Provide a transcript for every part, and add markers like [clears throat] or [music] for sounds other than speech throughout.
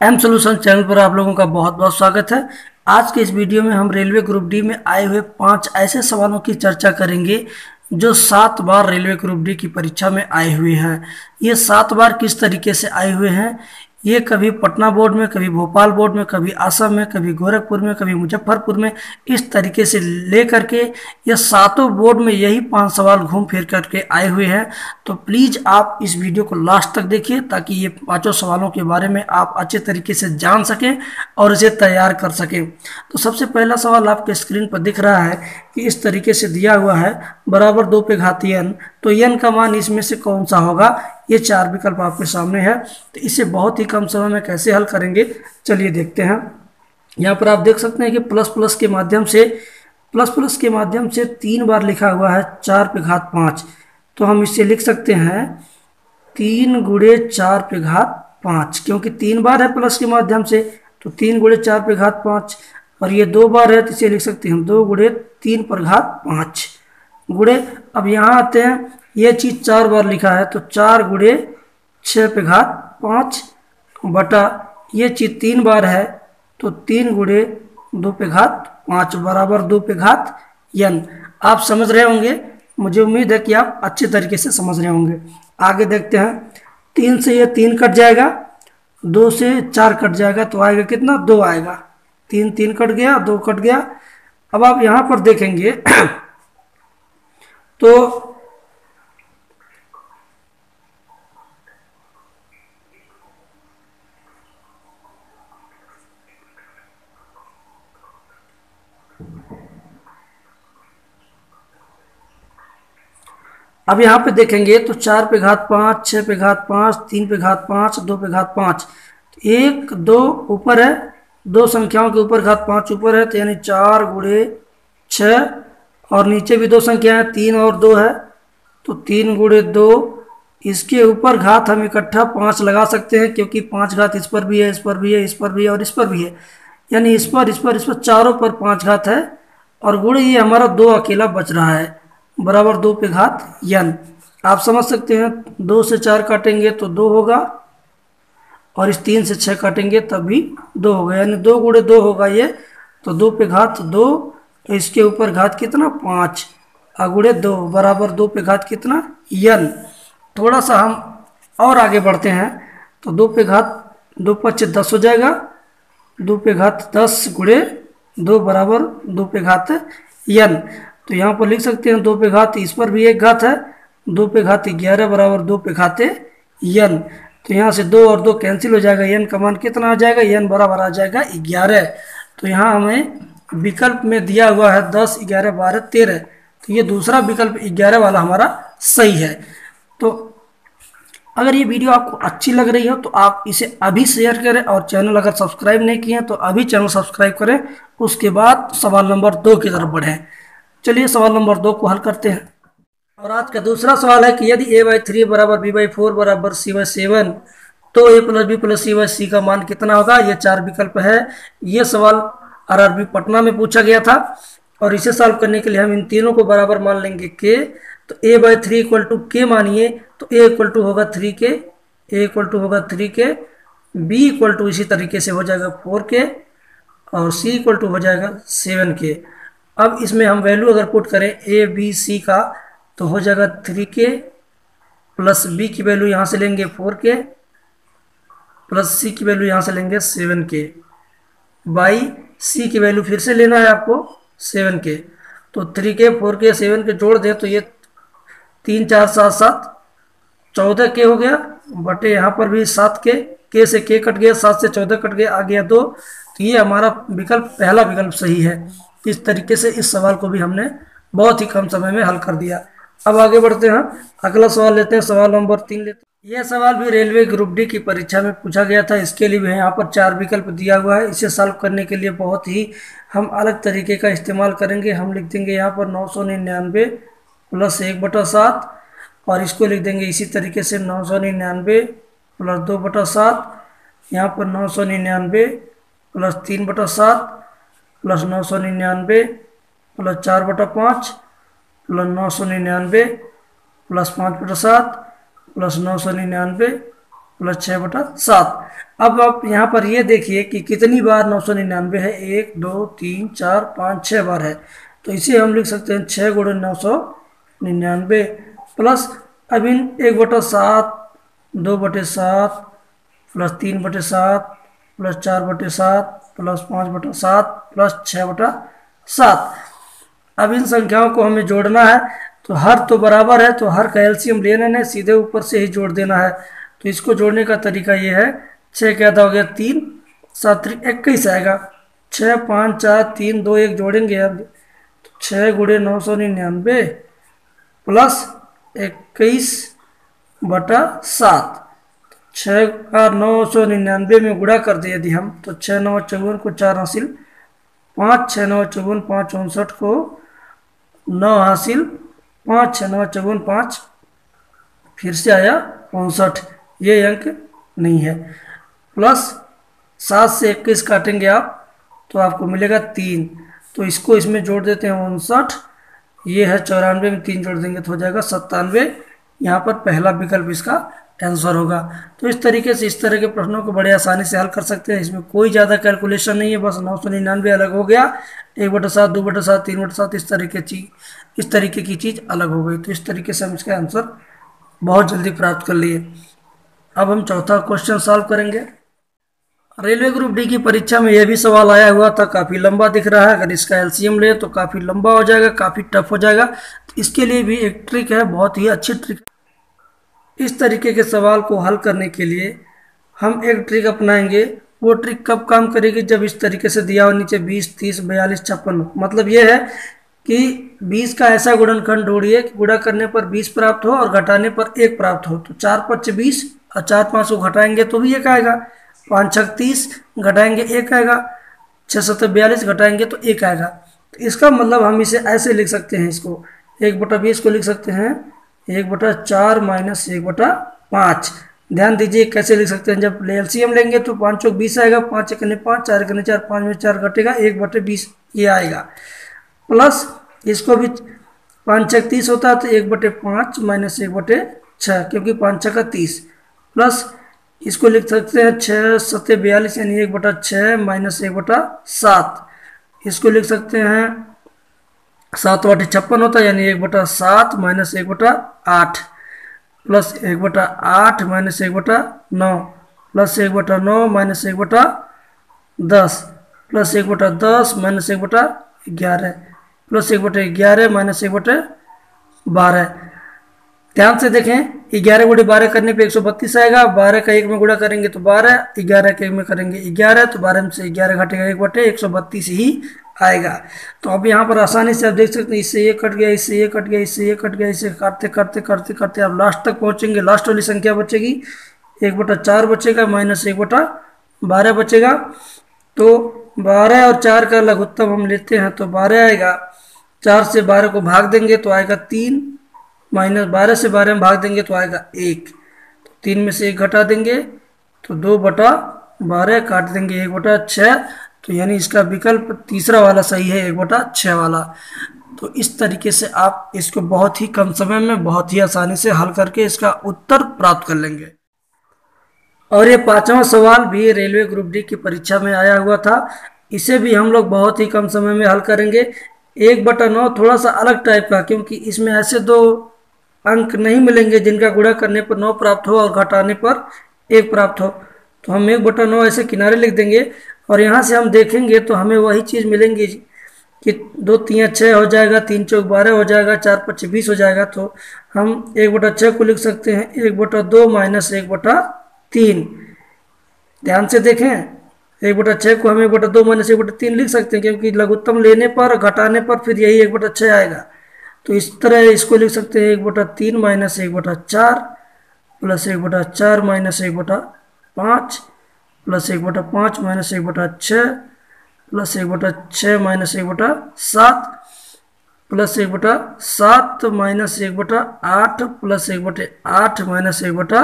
M solution channel पर आप लोगों का बहुत बहुत स्वागत है। आज के इस वीडियो में हम रेलवे ग्रुप डी में आए हुए पाँच ऐसे सवालों की चर्चा करेंगे, जो सात बार रेलवे ग्रुप डी की परीक्षा में आए हुए हैं। ये सात बार किस तरीके से आए हुए हैं? ये कभी पटना बोर्ड में, कभी भोपाल बोर्ड में, कभी असम में, कभी गोरखपुर में, कभी मुजफ्फरपुर में इस तरीके से ले करके ये सातों बोर्ड में यही पाँच सवाल घूम फिर करके आए हुए हैं। तो प्लीज़ आप इस वीडियो को लास्ट तक देखिए ताकि ये पाँचों सवालों के बारे में आप अच्छे तरीके से जान सकें और इसे तैयार कर सकें। तो सबसे पहला सवाल आपके स्क्रीन पर दिख रहा है कि इस तरीके से दिया हुआ है, बराबर दो पे घाती एन तो एन का मान इसमें से कौन सा होगा? ये चार विकल्प आपके सामने है। तो इसे बहुत ही कम समय में कैसे हल करेंगे, चलिए देखते हैं। यहाँ पर आप देख सकते हैं कि प्लस प्लस के माध्यम से, प्लस प्लस के माध्यम से तीन बार लिखा हुआ है चार पे घात पाँच। तो हम इसे लिख सकते हैं तीन गुड़े चार पे घात पाँच, क्योंकि तीन बार है प्लस के माध्यम से तो तीन गुड़े चार पे घात पाँच, और ये दो बार है तो इसे लिख सकते हैं हम दो गुड़े तीन पर घात पाँच। गुड़े, अब यहाँ आते हैं ये चीज़ चार बार लिखा है तो चार गुड़े छः पे घात पाँच बटा ये चीज़ तीन बार है तो तीन गुड़े दो पे घात पाँच बराबर दो पे घात यन आप समझ रहे होंगे? मुझे उम्मीद है कि आप अच्छे तरीके से समझ रहे होंगे। आगे देखते हैं। तीन से ये तीन कट जाएगा, दो से चार कट जाएगा तो आएगा कितना? दो आएगा। तीन तीन कट गया, दो कट गया। अब आप यहाँ पर देखेंगे। [clears throat] तो अब यहाँ पे देखेंगे तो चार पे घात पाँच छः पे घात पाँच, तीन पे घात पाँच, दो पे घात पाँच। एक, दो ऊपर है, दो संख्याओं के ऊपर घात पाँच ऊपर है तो यानी चार गुड़े छः और नीचे भी दो संख्या है, तीन और दो है तो तीन गुड़े दो। इसके ऊपर घात हम इकट्ठा पाँच लगा सकते हैं, क्योंकि पाँच घात इस पर भी है, इस पर भी है, इस पर भी है, और इस पर भी है। यानी इस पर इस पर इस पर चारों पर पाँच घात है, और गुड़े ये हमारा दो अकेला बच रहा है। बराबर दो पे घात यन। आप समझ सकते हैं, दो से चार काटेंगे तो दो होगा, और इस तीन से छः काटेंगे तब भी दो होगा। यानी दो गुड़े दो होगा ये तो दो पे घात दो इसके ऊपर घात कितना? पाँच। अगुड़े दो, बराबर दो पे घात कितना? यन। थोड़ा सा हम और आगे बढ़ते हैं तो दो पे घात दो पच्चीस दस हो जाएगा। दो पे घात दस गुड़े दो बराबर दो पे घात यन। तो यहाँ पर लिख सकते हैं दो पे घात इस पर भी एक घात है, दो पे घात ग्यारह बराबर दो पे घाते यन तो यहाँ से दो और दो कैंसिल हो जाएगा यन का मान कितना आ जाएगा? यन बराबर आ जाएगा ग्यारह। तो यहाँ हमें विकल्प में दिया हुआ है दस, ग्यारह, बारह, तेरह। तो ये दूसरा विकल्प ग्यारह वाला हमारा सही है। तो अगर ये वीडियो आपको अच्छी लग रही हो तो आप इसे अभी शेयर करें और चैनल अगर सब्सक्राइब नहीं किए हैं तो अभी चैनल सब्सक्राइब करें। उसके बाद सवाल नंबर दो की तरफ़ बढ़ें। चलिए सवाल नंबर दो को हल करते हैं। और आज का दूसरा सवाल है कि यदि ए बाई थ्री बराबर बी बाई फोर बराबर सी बाई सेवन तो A plus B plus C by C का मान कितना होगा? ये चार विकल्प है। ये सवाल आरआरबी पटना में पूछा गया था। और इसे सॉल्व करने के लिए हम इन तीनों को बराबर मान लेंगे के तो A by three equal to k मानिए। तो ए इक्वल टू होगा three k A equal to होगा three k B equal to इसी तरीके से हो जाएगा फोर के और सी इक्वल टू हो जाएगा सेवन के अब इसमें हम वैल्यू अगर पुट करें ए बी सी का तो हो जाएगा थ्री के प्लस बी की वैल्यू यहाँ से लेंगे फोर के प्लस सी की वैल्यू यहाँ से लेंगे सेवन के बाई सी की वैल्यू फिर से लेना है आपको सेवन के तो थ्री के फोर के सेवन के जोड़ दें तो ये तीन, चार, सात सात, चौदह के हो गया, बटे यहाँ पर भी सात के के से के कट गया, सात से चौदह कट गया, आ गया दो तो ये हमारा विकल्प, पहला विकल्प सही है। इस तरीके से इस सवाल को भी हमने बहुत ही कम समय में हल कर दिया। अब आगे बढ़ते हैं। अगला सवाल लेते हैं। सवाल नंबर तीन लेते हैं। यह सवाल भी रेलवे ग्रुप डी की परीक्षा में पूछा गया था। इसके लिए भी यहाँ पर चार विकल्प दिया हुआ है। इसे सॉल्व करने के लिए बहुत ही हम अलग तरीके का इस्तेमाल करेंगे। हम लिख देंगे यहाँ पर नौ सौ निन्यानवे प्लस एक बटा सात और इसको लिख देंगे इसी तरीके से नौ सौ निन्यानवे प्लस दो बटा सात। यहाँ पर नौ सौ निन्यानवे प्लस तीन बटा सात। प्लस नौ सौ निन्यानवे, प्लस चार बटा पाँच, प्लस नौ सौ निन्यानवे, प्लस पाँच बटा सात, प्लस नौ सौ निन्यानवे, प्लस छः बटा सात। अब आप यहाँ पर ये देखिए कि कितनी बार नौ सौ निन्यानवे है? एक, दो, तीन, चार, पाँच, छः बार है। तो इसे हम लिख सकते हैं छः गुणे नौ सौ निन्यानवे प्लस, अब इन एक बटा सात, दो बटे सात, प्लस तीन बटे सात, प्लस चार बटे सात प्लस पाँच बटा सात, प्लस छः बटा सात। अब इन संख्याओं को हमें जोड़ना है तो हर तो बराबर है तो हर का एलसीएम ले लेना है, सीधे ऊपर से ही जोड़ देना है। तो इसको जोड़ने का तरीका ये है, छः क्या हो गया, तीन, सात इक्कीस आएगा। छः, पाँच, चार, तीन, दो, एक जोड़ेंगे अब। तो छः गुड़े नौ सौ निन्यानवे, प्लस इक्कीस बटा सात। छः का नौ, सौ निन्यानवे में गुड़ा कर दे यदि हम तो छः नौ, चौवन को चार हासिल। पाँच छः नौ, चौवन, पाँच, उनसठ को नौ हासिल। पाँच छः नौ चौवन पाँच फिर से आया उनसठ। ये अंक नहीं है। प्लस सात से इक्कीस काटेंगे आप तो आपको मिलेगा तीन। तो इसको इसमें जोड़ देते हैं उनसठ। ये है चौरानवे में तीन जोड़ देंगे तो हो जाएगा सत्तानवे। यहाँ पर पहला विकल्प इसका आंसर होगा। तो इस तरीके से इस तरह के प्रश्नों को बड़े आसानी से हल कर सकते हैं। इसमें कोई ज़्यादा कैलकुलेशन नहीं है, बस नौ सौ निन्यानवे अलग हो गया। एक बटा सात, दो बटा सात, तीन बटा सात, इस तरीके चीज़ इस तरीके की चीज़ अलग हो गई। तो इस तरीके से हम इसका आंसर बहुत जल्दी प्राप्त कर लिए। अब हम चौथा क्वेश्चन सॉल्व करेंगे। रेलवे ग्रुप डी की परीक्षा में यह भी सवाल आया हुआ था, काफ़ी लंबा दिख रहा है। अगर इसका एलसीएम ले तो काफ़ी लंबा हो जाएगा, काफ़ी टफ हो जाएगा। इसके लिए भी एक ट्रिक है, बहुत ही अच्छी ट्रिक इस तरीके के सवाल को हल करने के लिए हम एक ट्रिक अपनाएँगे। वो ट्रिक कब काम करेगी? जब इस तरीके से दिया हो नीचे बीस, तीस, बयालीस, छप्पन मतलब ये है कि 20 का ऐसा गुणनखंड ढूंढिए कि गुणा करने पर 20 प्राप्त हो और घटाने पर एक प्राप्त हो। तो चार पच्चीस बीस और चार पाँच को घटाएँगे तो भी एक आएगा। पाँच छः तीस घटाएँगे, एक आएगा। छः सत्तर बयालीस घटाएँगे तो एक आएगा। तो इसका मतलब हम इसे ऐसे लिख सकते हैं इसको। एक बटा बीस को लिख सकते हैं। एक बटा चार माइनस एक बटा पाँच। ध्यान दीजिए कैसे लिख सकते हैं? जब एलसीएम लेंगे तो पाँच चौक बीस आएगा, पाँच एक पाँच, चार एक चार, पाँच में चार घटेगा एक बटे बीस ये आएगा। प्लस इसको भी पाँच छः तीस होता है तो एक बटे पाँच माइनस एक बटे छः क्योंकि पाँच छः का तीस। प्लस इसको लिख सकते हैं छः सत्य बयालीस यानी एक बटा छः माइनस एक बटा सात। इसको लिख सकते हैं सात बटे छप्पन होता है यानी एक बटा सात माइनस एक बटा आठ प्लस एक बटा आठ माइनस एक बटा नौ प्लस एक बटा नौ माइनस एक बटा दस प्लस एक बटा दस माइनस एक बटा ग्यारह प्लस एक बटे ग्यारह माइनस एक बटे बारह ध्यान से देखें ग्यारह गुड़े बारह करने पे एक सौ बत्तीस आएगा बारह का एक में गुड़ा करेंगे तो बारह ग्यारह का एक में करेंगे ग्यारह तो बारह में से ग्यारह घटेगा एक बटे एक सौ बत्तीस ही आएगा। तो अब यहाँ पर आसानी से आप देख सकते हैं, इससे ये कट गया, इससे ये कट गया, इससे ये कट गया इससे करते करते करते करते आप लास्ट तक पहुँचेंगे। लास्ट वाली संख्या बचेगी। एक बटा चार बचेगा माइनस एक बटा बारह बचेगा। तो बारह और चार का लघुत्तम हम लेते हैं तो बारह आएगा। चार से बारह को भाग देंगे तो आएगा तीन। माइनस बारह से बारह में भाग देंगे तो आएगा एक। तो तीन में से एक घटा देंगे तो दो बटा बारह काट देंगे, एक बटा छः तो यानी इसका विकल्प तीसरा वाला सही है, एक बटा छः वाला। तो इस तरीके से आप इसको बहुत ही कम समय में, बहुत ही आसानी से हल करके इसका उत्तर प्राप्त कर लेंगे। और ये पांचवा सवाल भी रेलवे ग्रुप डी की परीक्षा में आया हुआ था। इसे भी हम लोग बहुत ही कम समय में हल करेंगे। एक बटा नौ थोड़ा सा अलग टाइप का, क्योंकि इसमें ऐसे दो अंक नहीं मिलेंगे जिनका गुणा करने पर नौ प्राप्त हो और घटाने पर एक प्राप्त हो। तो हम एक बटा नौ ऐसे किनारे लिख देंगे। और यहाँ से हम देखेंगे तो हमें वही चीज़ मिलेंगी कि दो तीन छः हो जाएगा तीन चौक बारह हो जाएगा चार पच्चीस बीस हो जाएगा तो हम एक बटा छः को लिख सकते हैं एक बटा दो माइनस एक बटा तीन ध्यान से देखें एक बटा छः को हम एक बटा दो माइनस एक बटा तीन लिख सकते हैं क्योंकि लघुत्तम लेने पर घटाने पर फिर यही एक बटा छः आएगा तो इस तरह इसको लिख सकते हैं एक बटा तीन माइनस एक बटा चार प्लस एक बटा चार माइनस एक बटा पाँच प्लस एक बटा पाँच माइनस एक बटा छः, प्लस एक बटा छः माइनस एक बटा सात, प्लस एक बटा सात माइनस एक बटा आठ, प्लस एक बटे आठ माइनस एक बटा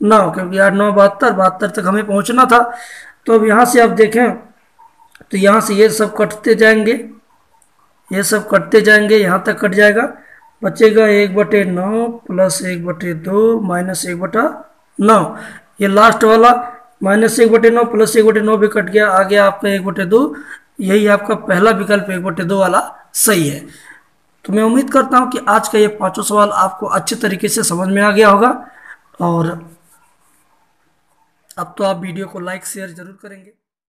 नौ, क्योंकि आठ, नौ, बहत्तर बहत्तर तक हमें पहुँचना था। तो अब यहाँ से आप देखें तो यहाँ से ये सब कटते जाएँगे, ये सब कटते जाएँगे, यहाँ तक कट जाएगा। बचेगा एक बटे नौ प्लस एक बटे दो माइनस एक बटा नौ। ये लास्ट वाला माइनस एक बटे नौ, प्लस एक बटे नौ भी कट गया, आ गया आपका एक बटे दो। यही आपका पहला विकल्प एक बटे दो वाला सही है। तो मैं उम्मीद करता हूँ कि आज का ये पाँचों सवाल आपको अच्छे तरीके से समझ में आ गया होगा। और अब तो आप वीडियो को लाइक शेयर ज़रूर करेंगे।